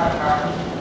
Not a problem.